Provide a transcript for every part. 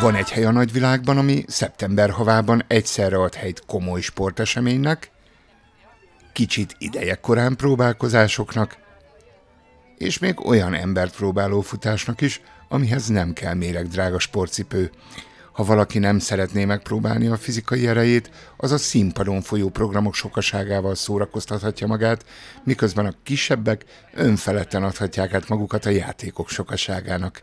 Van egy hely a nagyvilágban, ami szeptember havában egyszerre ad helyt komoly sporteseménynek, kicsit ideje korán próbálkozásoknak, és még olyan embert próbáló futásnak is, amihez nem kell drága sportcipő. Ha valaki nem szeretné megpróbálni a fizikai erejét, az a színpadon folyó programok sokaságával szórakoztathatja magát, miközben a kisebbek önfeledten adhatják át magukat a játékok sokaságának.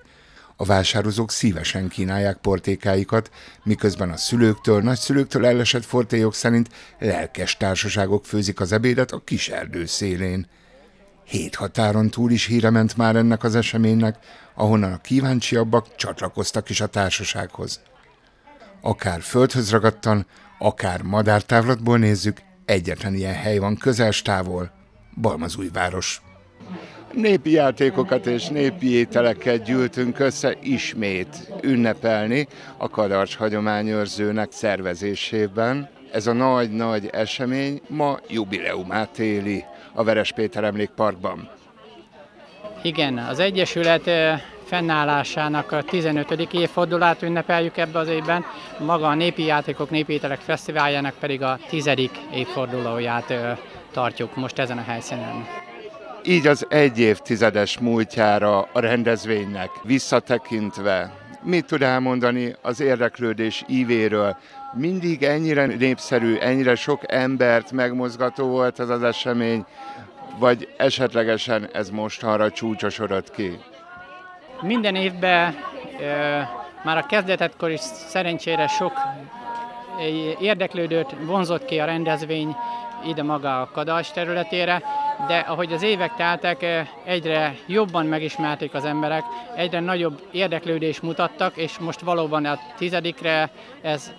A vásározók szívesen kínálják portékáikat, miközben a szülőktől, nagyszülőktől ellesett fortélyok szerint lelkes társaságok főzik az ebédet a kis erdő szélén. Hét határon túl is híre ment már ennek az eseménynek, ahonnan a kíváncsiabbak csatlakoztak is a társasághoz. Akár földhöz ragadtan, akár madártávlatból nézzük, egyetlen ilyen hely van közel távol, Balmazújváros. Népi játékokat és népi ételeket gyűltünk össze ismét ünnepelni a Kadarcs hagyományőrzőnek szervezésében. Ez a nagy-nagy esemény ma jubileumát éli a Veres Péter Emlékparkban. Igen, az Egyesület fennállásának a 15. évfordulát ünnepeljük ebbe az évben, maga a Népi Játékok Népi Ételek Fesztiváljának pedig a 10. évfordulóját tartjuk most ezen a helyszínen. Így az egy évtizedes múltjára a rendezvénynek visszatekintve, mit tud elmondani az érdeklődés ívéről? Mindig ennyire népszerű, ennyire sok embert megmozgató volt ez az esemény, vagy esetlegesen ez mostanra csúcsosodott ki? Minden évben már a kezdetetkor is szerencsére sok érdeklődőt vonzott ki a rendezvény ide maga a Kadals területére, de ahogy az évek teltek, egyre jobban megismerték az emberek, egyre nagyobb érdeklődést mutattak, és most valóban a tizedikre ez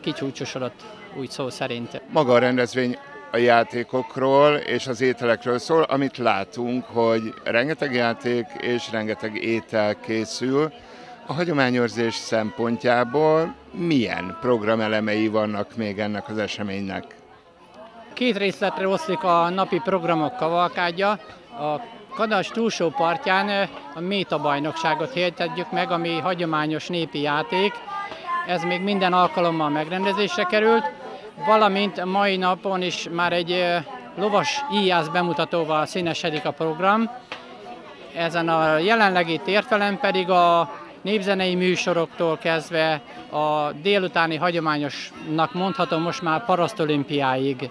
kicsúcsosodott, úgy szó szerint. Maga a rendezvény a játékokról és az ételekről szól, amit látunk, hogy rengeteg játék és rengeteg étel készül. A hagyományőrzés szempontjából milyen programelemei vannak még ennek az eseménynek? Két részletre oszlik a napi programok kavalkádja. A Kadas túlsó partján a Méta bajnokságot hirdetjük meg, ami hagyományos népi játék. Ez még minden alkalommal megrendezésre került valamint mai napon is már egy lovas íjász bemutatóval színesedik a program. Ezen a jelenlegi térfelem pedig a népzenei műsoroktól kezdve a délutáni hagyományosnak mondhatom most már parasztolimpiáig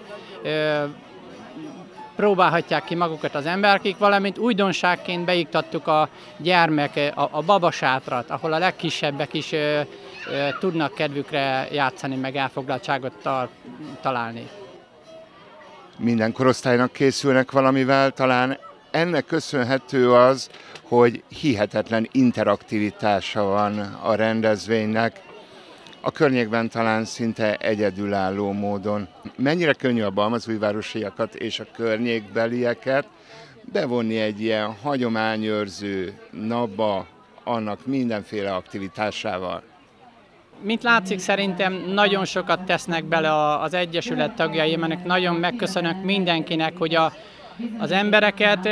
próbálhatják ki magukat az emberkék, valamint újdonságként beiktattuk a gyermek, a, a babasátrat, ahol a legkisebbek is ö, ö, tudnak kedvükre játszani, meg elfoglaltságot ta, találni. Minden korosztálynak készülnek valamivel, talán ennek köszönhető az, hogy hihetetlen interaktivitása van a rendezvénynek, a környékben talán szinte egyedülálló módon. Mennyire könnyű a balmazújvárosiakat és a környékbelieket bevonni egy ilyen hagyományőrző napba annak mindenféle aktivitásával? Mint látszik, szerintem nagyon sokat tesznek bele az Egyesület tagjai, mert nagyon megköszönök mindenkinek, hogy a, az embereket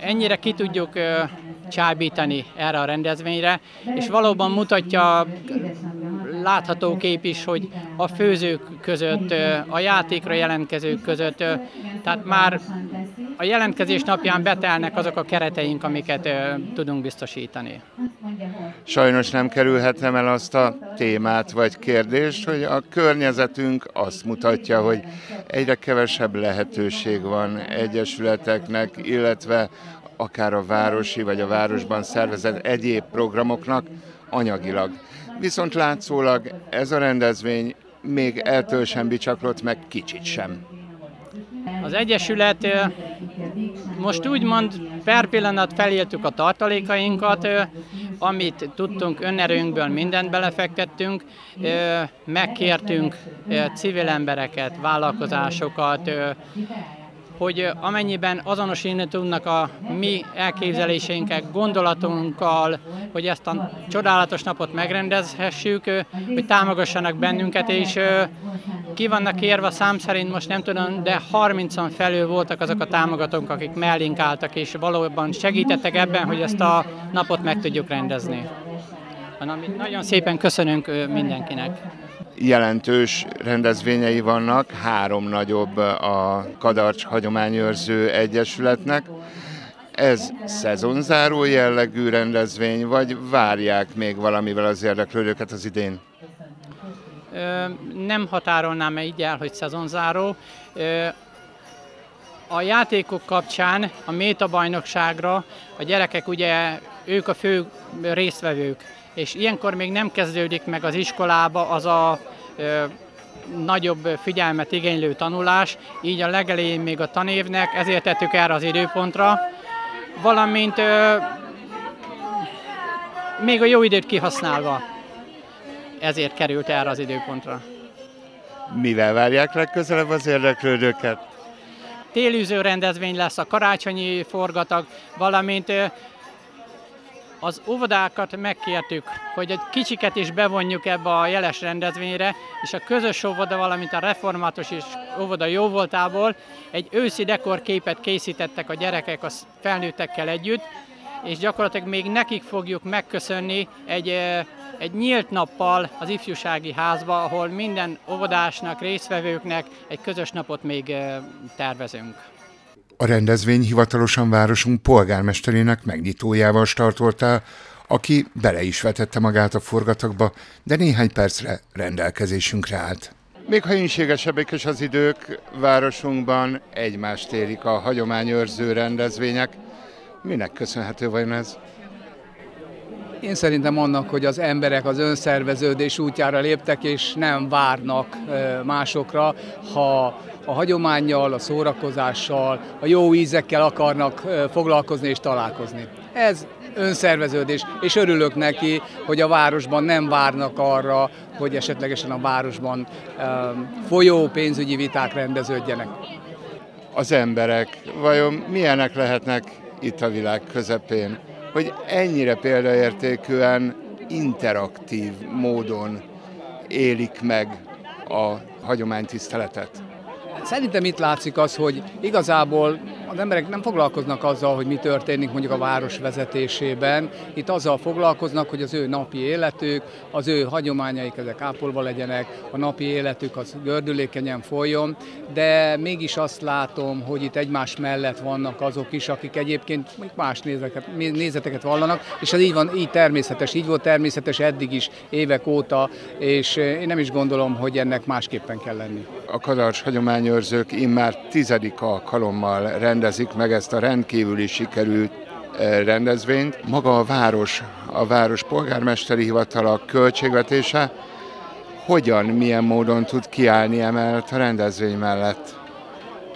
ennyire ki tudjuk csábítani erre a rendezvényre, és valóban mutatja látható kép is, hogy a főzők között, a játékra jelentkezők között, tehát már a jelentkezés napján betelnek azok a kereteink, amiket tudunk biztosítani. Sajnos nem kerülhetem el azt a témát vagy kérdést, hogy a környezetünk azt mutatja, hogy egyre kevesebb lehetőség van egyesületeknek, illetve akár a városi vagy a városban szervezett egyéb programoknak anyagilag. Viszont látszólag ez a rendezvény még eltől sem bicsaklott meg kicsit sem. Az Egyesület most úgymond per pillanat feléltük a tartalékainkat, amit tudtunk önerőnkből mindent belefektettünk, megkértünk civil embereket, vállalkozásokat, hogy amennyiben azonosítani tudnak a mi elképzeléseinkkel, gondolatunkkal, hogy ezt a csodálatos napot megrendezhessük, hogy támogassanak bennünket, és ki vannak érve szám szerint, most nem tudom, de 30-an felül voltak azok a támogatók, akik mellénk álltak, és valóban segítettek ebben, hogy ezt a napot meg tudjuk rendezni. Nagyon szépen köszönünk mindenkinek. Jelentős rendezvényei vannak, három nagyobb a Kadarcs Hagyományőrző Egyesületnek. Ez szezonzáró jellegű rendezvény, vagy várják még valamivel az érdeklődőket az idén? Nem határolnám így el, hogy szezonzáró. A játékok kapcsán a méta bajnokságra a gyerekek ugye ők a fő résztvevők, és ilyenkor még nem kezdődik meg az iskolába az a ö, nagyobb figyelmet igénylő tanulás, így a legelején még a tanévnek, ezért tettük erre az időpontra, valamint ö, még a jó időt kihasználva, ezért került erre az időpontra. Mivel várják legközelebb az érdeklődőket? Télűző rendezvény lesz a karácsonyi forgatag, valamint az óvodákat megkértük, hogy egy kicsiket is bevonjuk ebbe a jeles rendezvényre, és a közös óvoda, valamint a református és óvoda jóvoltából egy őszi dekorképet készítettek a gyerekek a felnőttekkel együtt, és gyakorlatilag még nekik fogjuk megköszönni egy, egy nyílt nappal az ifjúsági házba, ahol minden óvodásnak, résztvevőknek egy közös napot még tervezünk. A rendezvény hivatalosan városunk polgármesterének megnyitójával startoltál, aki bele is vetette magát a forgatagba, de néhány percre rendelkezésünkre állt. Még ha inségesebbek is az idők, városunkban egymást érik a hagyományőrző rendezvények. Minek köszönhető vajon ez? Én szerintem annak, hogy az emberek az önszerveződés útjára léptek, és nem várnak másokra, ha a hagyományjal, a szórakozással, a jó ízekkel akarnak foglalkozni és találkozni. Ez önszerveződés, és örülök neki, hogy a városban nem várnak arra, hogy esetlegesen a városban folyó pénzügyi viták rendeződjenek. Az emberek vajon milyenek lehetnek itt a világ közepén? hogy ennyire példaértékűen interaktív módon élik meg a hagyománytiszteletet. Szerintem itt látszik az, hogy igazából az emberek nem foglalkoznak azzal, hogy mi történik mondjuk a város vezetésében. Itt azzal foglalkoznak, hogy az ő napi életük, az ő hagyományaik ezek ápolva legyenek, a napi életük az gördülékenyen folyjon, de mégis azt látom, hogy itt egymás mellett vannak azok is, akik egyébként más nézeteket, nézeteket vallanak, és ez így van, így természetes, így volt természetes eddig is, évek óta, és én nem is gondolom, hogy ennek másképpen kell lenni. A Kadarcs hagyományőrzők immár tizedik alkalommal rend rendezik meg ezt a rendkívüli sikerült eh, rendezvényt. Maga a város, a város polgármesteri hivatala költségvetése hogyan, milyen módon tud kiállni emellett a rendezvény mellett?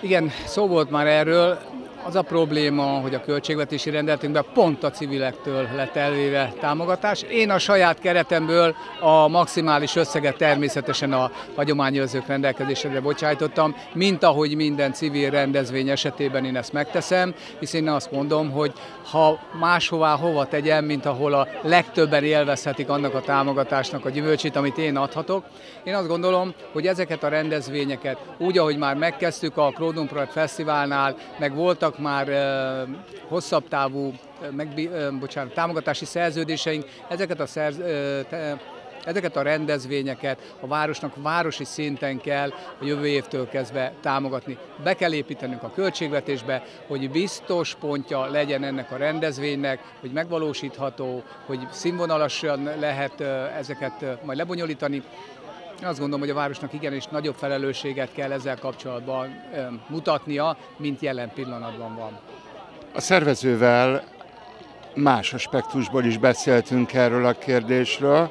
Igen, szó volt már erről. Az a probléma, hogy a költségvetési rendeletünkben pont a civilektől lett elvéve támogatás. Én a saját keretemből a maximális összeget természetesen a hagyományőrzők rendelkezésre bocsájtottam, mint ahogy minden civil rendezvény esetében én ezt megteszem, hiszen én azt mondom, hogy ha máshová hova tegyem, mint ahol a legtöbben élvezhetik annak a támogatásnak a gyümölcsét, amit én adhatok. Én azt gondolom, hogy ezeket a rendezvényeket úgy, ahogy már megkezdtük a Kródon Projekt Fesztiválnál, meg voltak már hosszabb távú meg, bocsánat, támogatási szerződéseink, ezeket a szerz, Ezeket a rendezvényeket a városnak városi szinten kell a jövő évtől kezdve támogatni. Be kell építenünk a költségvetésbe, hogy biztos pontja legyen ennek a rendezvénynek, hogy megvalósítható, hogy színvonalasan lehet ezeket majd lebonyolítani. Azt gondolom, hogy a városnak igenis nagyobb felelősséget kell ezzel kapcsolatban mutatnia, mint jelen pillanatban van. A szervezővel más aspektusból is beszéltünk erről a kérdésről.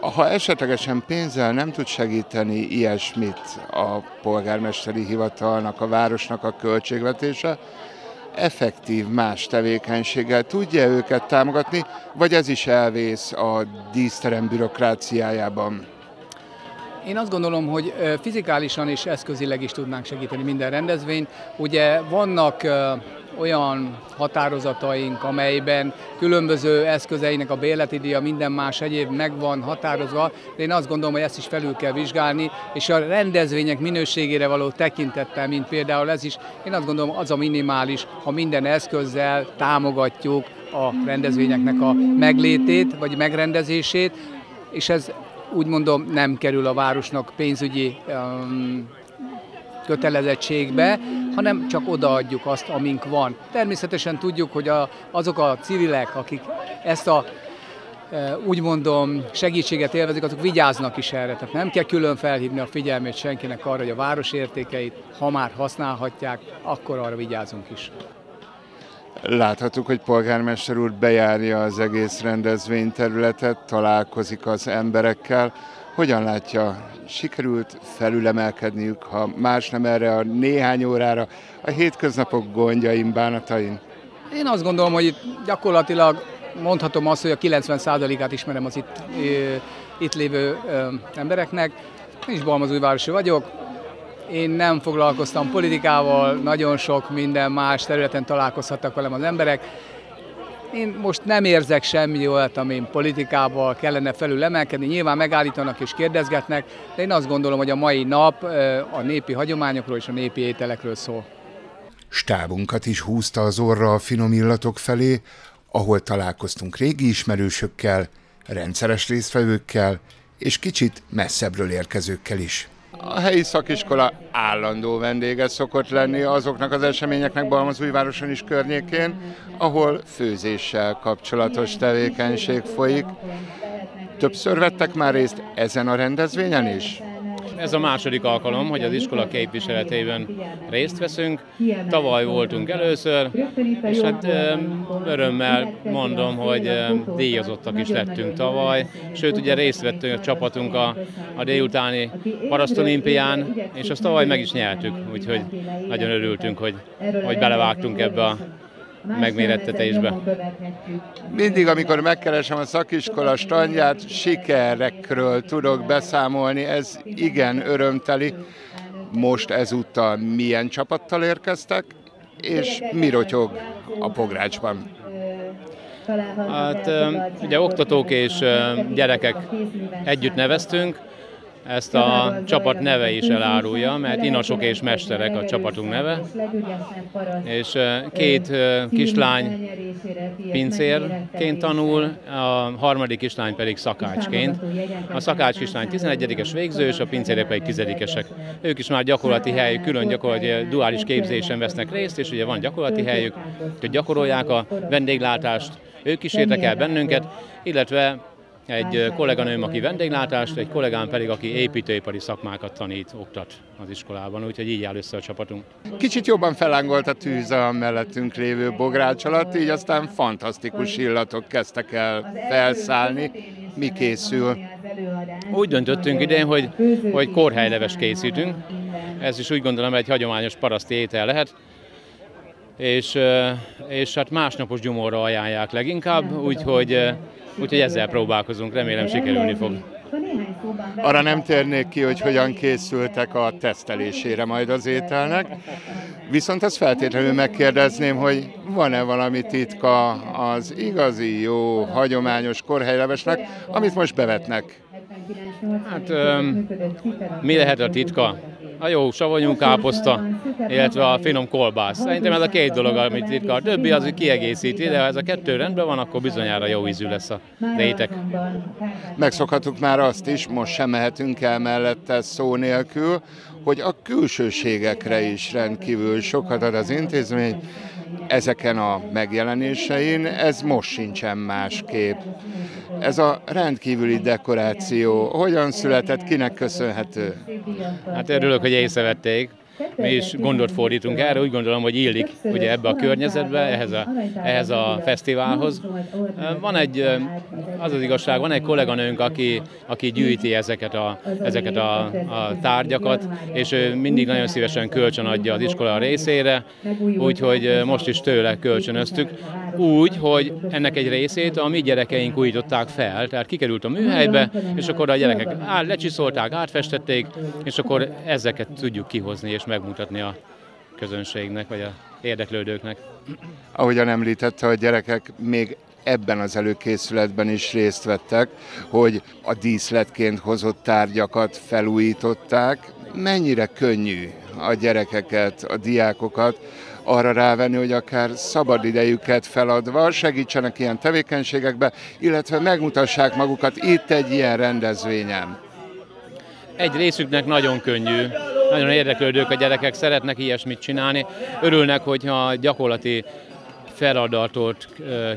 Ha esetlegesen pénzzel nem tud segíteni ilyesmit a polgármesteri hivatalnak, a városnak a költségvetése, effektív más tevékenységgel tudja őket támogatni, vagy ez is elvész a díszterem bürokráciájában? Én azt gondolom, hogy fizikálisan és eszközileg is tudnánk segíteni minden rendezvényt. Ugye vannak olyan határozataink, amelyben különböző eszközeinek a bérleti díja, minden más egyéb megvan határozva, de én azt gondolom, hogy ezt is felül kell vizsgálni, és a rendezvények minőségére való tekintettel, mint például ez is, én azt gondolom, az a minimális, ha minden eszközzel támogatjuk a rendezvényeknek a meglétét, vagy megrendezését, és ez úgy mondom nem kerül a városnak pénzügyi um, kötelezettségbe, hanem csak odaadjuk azt, amink van. Természetesen tudjuk, hogy a, azok a civilek, akik ezt a e, úgy mondom, segítséget élvezik, azok vigyáznak is erre. Tehát nem kell külön felhívni a figyelmét senkinek arra, hogy a város értékeit, ha már használhatják, akkor arra vigyázunk is. Láthatjuk, hogy polgármester úr bejárja az egész rendezvényterületet, találkozik az emberekkel. Hogyan látja, sikerült felülemelkedniük, ha más nem erre a néhány órára, a hétköznapok gondjaim, bánatain? Én azt gondolom, hogy gyakorlatilag mondhatom azt, hogy a 90%-át ismerem az itt, itt lévő embereknek. Én is Balmazújvárosi vagyok, én nem foglalkoztam politikával, nagyon sok minden más területen találkozhattak velem az emberek. Én most nem érzek semmi olyat, amin politikával kellene felül emelkedni. Nyilván megállítanak és kérdezgetnek, de én azt gondolom, hogy a mai nap a népi hagyományokról és a népi ételekről szól. Stábunkat is húzta az orra a finom illatok felé, ahol találkoztunk régi ismerősökkel, rendszeres résztvevőkkel és kicsit messzebbről érkezőkkel is. A helyi szakiskola állandó vendége szokott lenni azoknak az eseményeknek Balmazújvároson is környékén, ahol főzéssel kapcsolatos tevékenység folyik. Többször vettek már részt ezen a rendezvényen is? Ez a második alkalom, hogy az iskola képviseletében részt veszünk. Tavaly voltunk először, és hát örömmel mondom, hogy díjazottak is lettünk tavaly. Sőt, ugye részt vettünk a csapatunk a, a délutáni parasztolimpián, és azt tavaly meg is nyertük, úgyhogy nagyon örültünk, hogy, hogy belevágtunk ebbe a megmérettetésbe. Mindig, amikor megkeresem a szakiskola standját, sikerekről tudok beszámolni, ez igen örömteli. Most ezúttal milyen csapattal érkeztek, és mi rotyog a pográcsban? Hát ugye oktatók és gyerekek együtt neveztünk, ezt a csapat neve is elárulja, mert inasok és mesterek a csapatunk neve, és két kislány pincérként tanul, a harmadik kislány pedig szakácsként. A szakács kislány 11-es végző, és a pincérek pedig 10 Ők is már gyakorlati helyük, külön gyakorlati duális képzésen vesznek részt, és ugye van gyakorlati helyük, hogy gyakorolják a vendéglátást, ők kísértek el bennünket, illetve egy kolléganőm, aki vendéglátást, egy kollégám pedig, aki építőipari szakmákat tanít, oktat az iskolában, úgyhogy így áll össze a csapatunk. Kicsit jobban felángolt a tűz a mellettünk lévő bogrács alatt, így aztán fantasztikus illatok kezdtek el felszállni. Mi készül? Úgy döntöttünk idén, hogy, hogy kórhelyleves készítünk. Ez is úgy gondolom egy hagyományos paraszti étel lehet és, és hát másnapos gyomorra ajánlják leginkább, úgyhogy Úgyhogy ezzel próbálkozunk, remélem sikerülni fog. Arra nem térnék ki, hogy hogyan készültek a tesztelésére majd az ételnek, viszont ezt feltétlenül megkérdezném, hogy van-e valami titka az igazi jó, hagyományos korhelylevesnek, amit most bevetnek? Hát mi lehet a titka? A jó savanyú káposzta, illetve a finom kolbász. Szerintem ez a két dolog, amit ritka. A többi az, hogy kiegészíti, de ha ez a kettő rendben van, akkor bizonyára jó ízű lesz a rétek. Megszokhattuk már azt is, most sem mehetünk el mellette szó nélkül, hogy a külsőségekre is rendkívül sokat ad az intézmény, ezeken a megjelenésein, ez most sincsen másképp. Ez a rendkívüli dekoráció hogyan született, kinek köszönhető? Hát örülök, hogy észrevették. Mi is gondot fordítunk erre, úgy gondolom, hogy illik ugye ebbe a környezetbe, ehhez a, ehhez a fesztiválhoz. Van egy, az az igazság, van egy kolléganőnk, aki, aki gyűjti ezeket a, ezeket a, a tárgyakat, és ő mindig nagyon szívesen kölcsön adja az iskola részére, úgyhogy most is tőle kölcsönöztük, úgy, hogy ennek egy részét a mi gyerekeink újították fel, tehát kikerült a műhelybe, és akkor a gyerekek át, lecsiszolták, átfestették, és akkor ezeket tudjuk kihozni és megmutatni a közönségnek, vagy a érdeklődőknek. Ahogyan említette, a gyerekek még ebben az előkészületben is részt vettek, hogy a díszletként hozott tárgyakat felújították. Mennyire könnyű a gyerekeket, a diákokat arra rávenni, hogy akár szabadidejüket feladva segítsenek ilyen tevékenységekbe, illetve megmutassák magukat itt egy ilyen rendezvényen. Egy részüknek nagyon könnyű, nagyon érdeklődők a gyerekek, szeretnek ilyesmit csinálni, örülnek, hogyha gyakorlati feladatot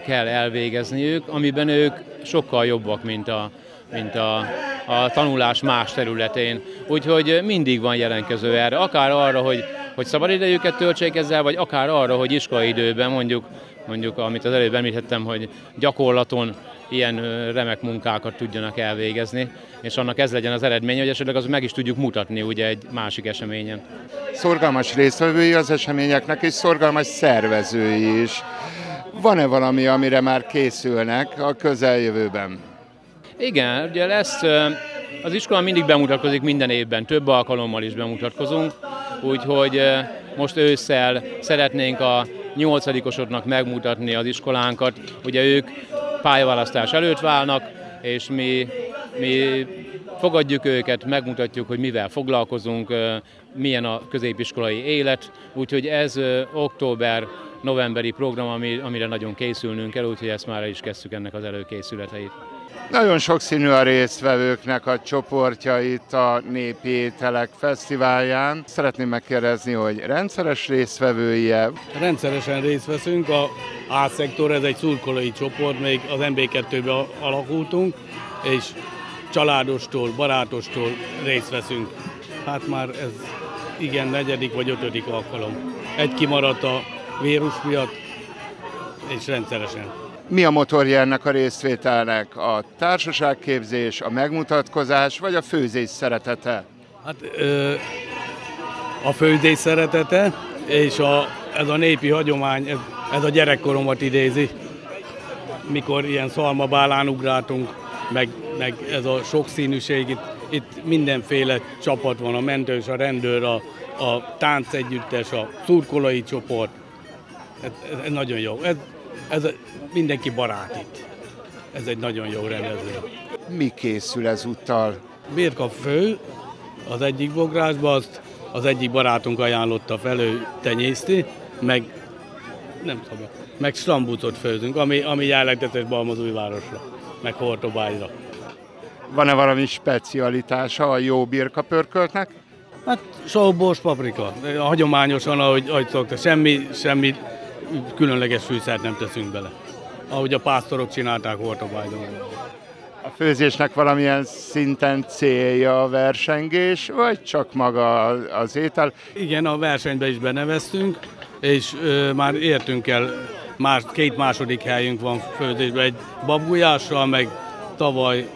kell elvégezniük, amiben ők sokkal jobbak, mint a, mint a, a tanulás más területén. Úgyhogy mindig van jelentkező erre, akár arra, hogy, hogy szabadidejüket töltsék ezzel, vagy akár arra, hogy iskolai időben mondjuk, mondjuk amit az előbb említettem, hogy gyakorlaton ilyen remek munkákat tudjanak elvégezni, és annak ez legyen az eredmény, hogy esetleg az meg is tudjuk mutatni ugye egy másik eseményen. Szorgalmas résztvevői az eseményeknek, és szorgalmas szervezői is. Van-e valami, amire már készülnek a közeljövőben? Igen, ugye lesz, az iskola mindig bemutatkozik minden évben, több alkalommal is bemutatkozunk, úgyhogy most ősszel szeretnénk a nyolcadikosoknak megmutatni az iskolánkat. Ugye ők pályaválasztás előtt válnak, és mi, mi fogadjuk őket, megmutatjuk, hogy mivel foglalkozunk, milyen a középiskolai élet, úgyhogy ez október novemberi program, amire nagyon készülnünk kell, úgyhogy ezt már is kezdtük ennek az előkészületeit. Nagyon sokszínű a résztvevőknek a csoportja itt a Népi Ételek Fesztiválján. Szeretném megkérdezni, hogy rendszeres résztvevője? Rendszeresen részt veszünk, a A-szektor, ez egy szurkolói csoport, még az MB2-be alakultunk, és családostól, barátostól részt veszünk. Hát már ez igen, negyedik vagy ötödik alkalom. Egy kimaradt a vírus miatt, és rendszeresen. Mi a motorja ennek a részvételnek? A társaságképzés, a megmutatkozás, vagy a főzés szeretete? Hát ö, a főzés szeretete, és a, ez a népi hagyomány, ez, ez a gyerekkoromat idézi, mikor ilyen szalmabálán ugráltunk, meg, meg ez a sokszínűség, itt, itt mindenféle csapat van, a mentős, a rendőr, a, a táncegyüttes, a szurkolai csoport. Ez, ez, ez nagyon jó. Ez, ez mindenki barát itt. Ez egy nagyon jó rendezvény. Mi készül ezúttal? Birka fő az egyik bográsba, azt az egyik barátunk ajánlotta fel, ő tenyészti, meg nem szabad, meg slambucot főzünk, ami, ami jellegzetes Balmazújvárosra, meg Hortobágyra. Van-e valami specialitása a jó birka pörköltnek? Hát sóbors paprika, hagyományosan, ahogy, ahogy szokta, semmi, semmi különleges fűszert nem teszünk bele. Ahogy a pásztorok csinálták Hortobágyon. A főzésnek valamilyen szinten célja a versengés, vagy csak maga az étel? Igen, a versenybe is beneveztünk, és ö, már értünk el, már két második helyünk van főzésben, egy babujással, meg tavaly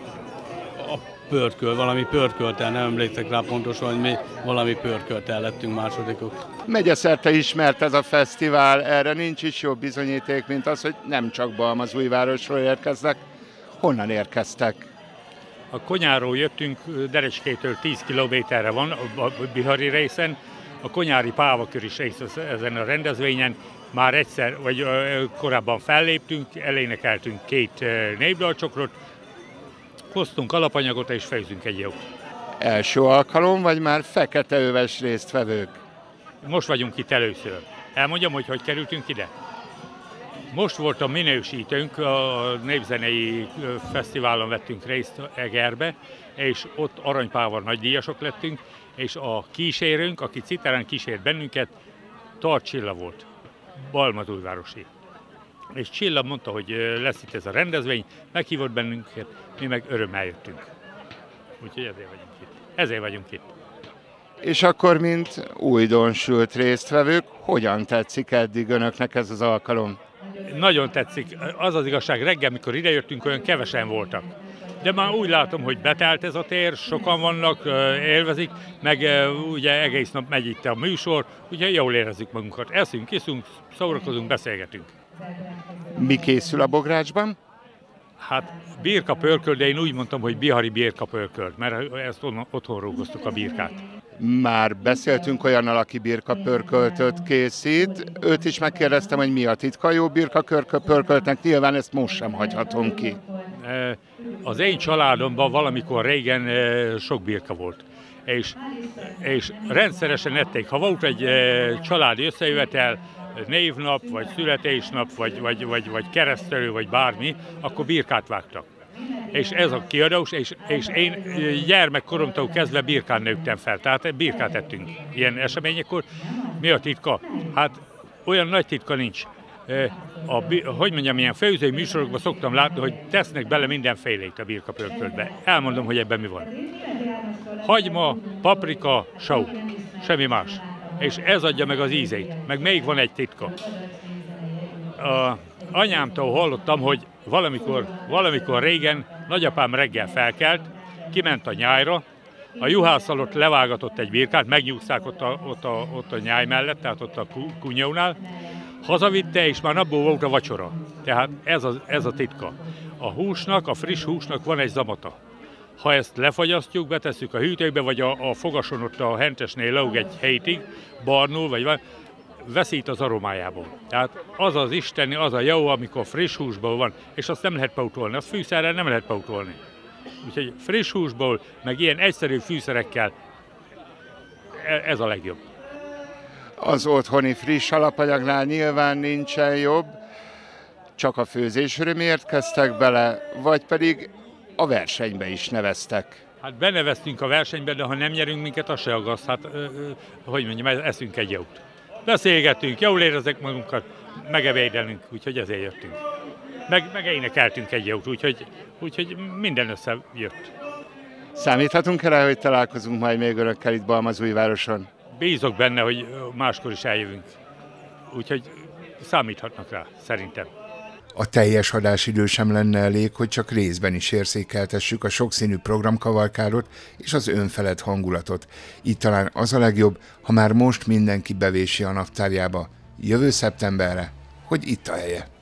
pörköl, valami pörköltel, nem emlékszek rá pontosan, hogy mi valami pörköltel lettünk másodikok. Megyeszerte ismert ez a fesztivál, erre nincs is jobb bizonyíték, mint az, hogy nem csak Balmazújvárosról érkeznek. Honnan érkeztek? A Konyáról jöttünk, Derecskétől 10 kilométerre van, a Bihari részen. A Konyári Pávakör is részt ezen a rendezvényen. Már egyszer, vagy korábban felléptünk, elénekeltünk két népdalcsokrot, hoztunk alapanyagot és fejzünk egy jót. Első alkalom, vagy már fekete öves résztvevők? Most vagyunk itt először. Elmondjam, hogy hogy kerültünk ide? Most volt a minősítőnk, a Népzenei Fesztiválon vettünk részt Egerbe, és ott aranypával nagydíjasok lettünk, és a kísérőnk, aki citerán kísért bennünket, Tartsilla volt, Balmazújvárosi és Csilla mondta, hogy lesz itt ez a rendezvény, meghívott bennünket, mi meg örömmel jöttünk. Úgyhogy ezért vagyunk itt. Ezért vagyunk itt. És akkor, mint újdonsült résztvevők, hogyan tetszik eddig önöknek ez az alkalom? Nagyon tetszik. Az az igazság, reggel, mikor idejöttünk, olyan kevesen voltak. De már úgy látom, hogy betelt ez a tér, sokan vannak, élvezik, meg ugye egész nap megy itt a műsor, ugye jól érezzük magunkat. Eszünk, iszunk, szórakozunk, beszélgetünk. Mi készül a bográcsban? Hát birka pörköl, de én úgy mondtam, hogy bihari birka pörköl, mert ezt otthon rúgoztuk a birkát. Már beszéltünk olyannal, aki birka pörköltöt készít. Őt is megkérdeztem, hogy mi a titka jó birka pörköltnek, nyilván ezt most sem hagyhatom ki. E, az én családomban valamikor régen e, sok birka volt. És, és rendszeresen ették. Ha volt egy e, családi összejövetel, névnap, vagy születésnap, vagy, vagy, vagy, vagy keresztelő, vagy bármi, akkor birkát vágtak. És ez a kiadós, és, és én gyermekkoromtól kezdve birkán nőttem fel, tehát birkát ettünk ilyen eseményekor. Mi a titka? Hát olyan nagy titka nincs. A, hogy mondjam, ilyen főzői műsorokban szoktam látni, hogy tesznek bele mindenfélét a birkapörköltbe. Elmondom, hogy ebben mi van. Hagyma, paprika, só. Semmi más és ez adja meg az ízét. Meg még van egy titka. A anyámtól hallottam, hogy valamikor, valamikor régen nagyapám reggel felkelt, kiment a nyájra, a juhász alatt levágatott egy birkát, megnyugszák ott a, ott, a, ott a nyáj mellett, tehát ott a kunyónál, hazavitte, és már abból volt a vacsora. Tehát ez a, ez a titka. A húsnak, a friss húsnak van egy zamata. Ha ezt lefagyasztjuk, betesszük a hűtőbe, vagy a, a fogason ott a hentesnél leug egy hétig, barnul, vagy van, veszít az aromájából. Tehát az az isteni, az a jó, amikor friss húsból van, és azt nem lehet pautolni, azt fűszerrel nem lehet pautolni. Úgyhogy friss húsból, meg ilyen egyszerű fűszerekkel, e, ez a legjobb. Az otthoni friss alapanyagnál nyilván nincsen jobb, csak a főzés örömért kezdtek bele, vagy pedig a versenybe is neveztek. Hát beneveztünk a versenybe, de ha nem nyerünk minket, az se aggaszt. Hát, ö, ö, hogy mondjam, eszünk egy jót. Beszélgetünk, jól érezzek magunkat, megevédelünk, úgyhogy ezért jöttünk. Meg, meg énekeltünk egy jót, úgyhogy, úgyhogy minden összejött. Számíthatunk rá, hogy találkozunk majd még önökkel itt Balmazújvároson? Bízok benne, hogy máskor is eljövünk. Úgyhogy számíthatnak rá, szerintem. A teljes adásidő sem lenne elég, hogy csak részben is érzékeltessük a sokszínű programkavalkárot és az önfelett hangulatot. Itt talán az a legjobb, ha már most mindenki bevési a naptárjába jövő szeptemberre, hogy itt a helye.